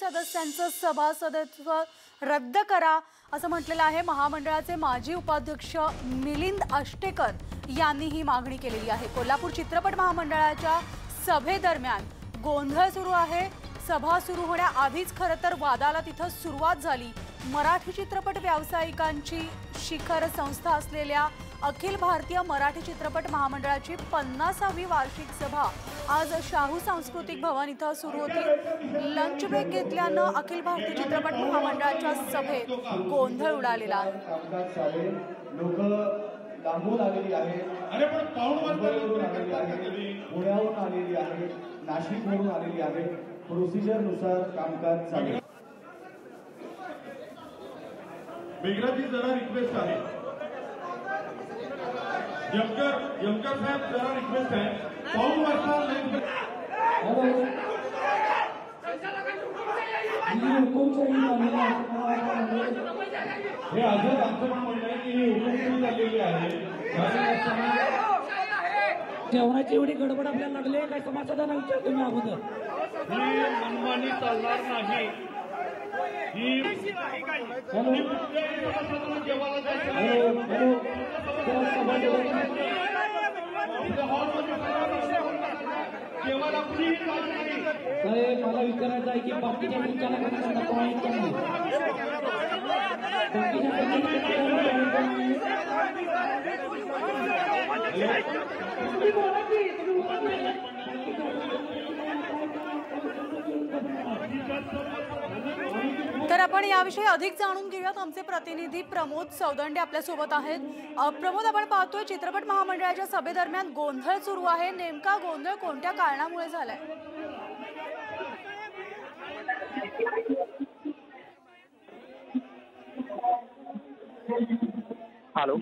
सदस्यांचं सभासदत्व रद्द करा असं म्हटलेलं आहे महामंडळाचे माजी उपाध्यक्ष मिलिंद आष्टेकर यांनी ही मागणी केलेली आहे. कोल्हापूर चित्रपट महामंडळाच्या सभेदरम्यान गोंधळ सुरू आहे. सभा सुरू होण्याआधीच खरं तर वादाला तिथं सुरुवात झाली. मराठी चित्रपट व्यावसायिकांची शिखर संस्था असलेल्या अखिल भारतीय मराठी चित्रपट महामंडळाची पन्नासावी वार्षिक सभा आज शाहू सांस्कृतिक भवन इथं सुरू होती. लंच ब्रेक घेतल्यानं अखिल भारतीय चित्रपट महामंडळाच्या सभेत गोंधळ उडालेला. आहे लांबून आलेली आहे अरे पण पाऊण मुंबईवरून आलेली आहे पुण्याहून आलेली आहे नाशिकवरून आलेली आहे प्रोसिजरनुसार कामकाज चालेल मेघराजी जरा रिक्वेस्ट आहे. यमकर यमकर साहेब जरा रिक्वेस्ट आहे. पाऊण हे अजून आमचं पण म्हणणं आहे की ही हुकुमशाही झालेली आहे जेवणाची एवढी गडबड आपल्याला लागली आहे काय समाजाचा विचार तुम्ही अगोदर? ही मनमानी चालणार नाही ही जेवायला जायचं नाही. हॅलो हॅलो त्या सभासदांनी- आपल्या हॉलमध्ये जेवायला कुणीही जायचं नाही साहेब मला विचारायचं आहे की बाकीच्या संचालकांना नको नाही? नको का तर आपण याविषयी अधिक जाणून घेऊयात. आमचे प्रतिनिधी प्रमोद सौदंडे आपल्यासोबत आहेत. प्रमोद आपण पाहतोय चित्रपट महामंडळाच्या सभेदरम्यान गोंधळ सुरू आहे. नेमका गोंधळ कोणत्या कारणामुळे झालाय? हॅलो.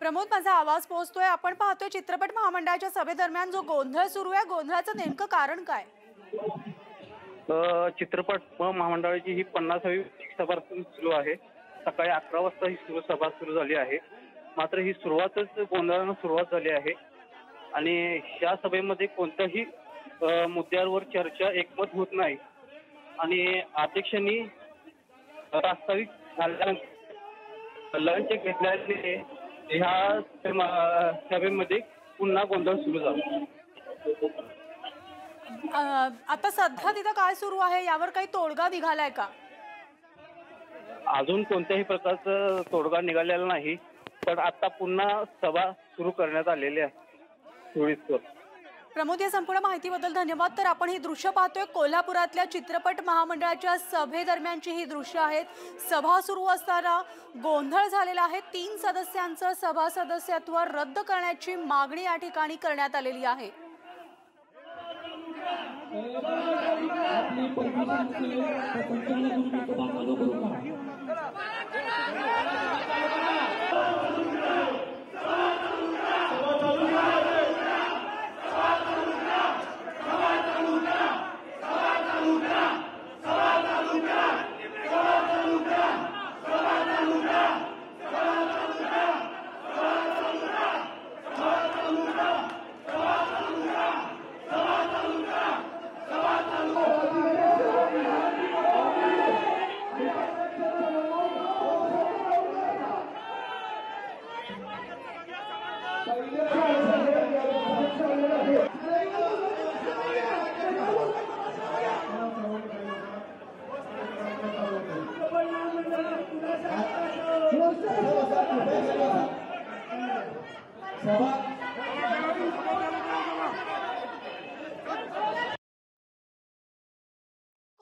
प्रमोद माझा आवाज पोहोचतोय. आपण पाहतोय चित्रपट महामंडळाच्या सभेदरम्यान जो गोंधळ सुरू आहे गोंधळाचं नेमकं कारण काय? चित्रपट महामंडळाची ही पन्नासावी सभा सुरू आहे. सकाळी अकरा वाजता ही सुरू सभा सुरू झाली आहे. मात्र ही सुरुवातच गोंधळानं सुरुवात झाली आहे. आणि या सभेमध्ये कोणत्याही मुद्द्यावर चर्चा एकमत होत नाही. आणि अध्यक्षांनी प्रास्ताविक झाल्यानंतर लंच घेतल्याने ह्या सम- सभेमध्ये पुन्हा गोंधळ सुरू झाला. अ, आता सध्या तिथं काय सुरू आहे? यावर काही तोडगा निघालाय का? अजून कोणत्याही प्रकारचं तोडगा निघालेला नाही पण आता पुन्हा सभा सुरू करण्यात आलेली आहे. प्रमोद या संपूर्ण माहितीबद्दल धन्यवाद. तर आपण ही दृश्य पाहतोय कोल्हापुरातल्या चित्रपट महामंडळाच्या सभेदरम्यानची ही दृश्य आहेत. सभा सुरू असताना गोंधळ झालेला आहे. तीन सदस्यांचं सभा सदस्यत्व रद्द करण्याची मागणी या ठिकाणी करण्यात आलेली आहे.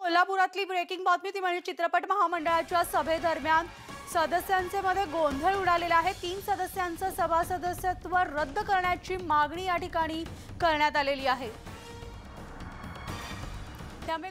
कोल्हापुरातली ब्रेकिंग बातमी ती म्हणजे चित्रपट महामंडळाच्या सभेदरम्यान सदस्यांचे मध्ये गोंधळ उडालेला आहे. तीन सदस्यांचं सभा सदस्यत्व रद्द करण्याची मागणी या ठिकाणी करण्यात आलेली आहे. त्यामुळे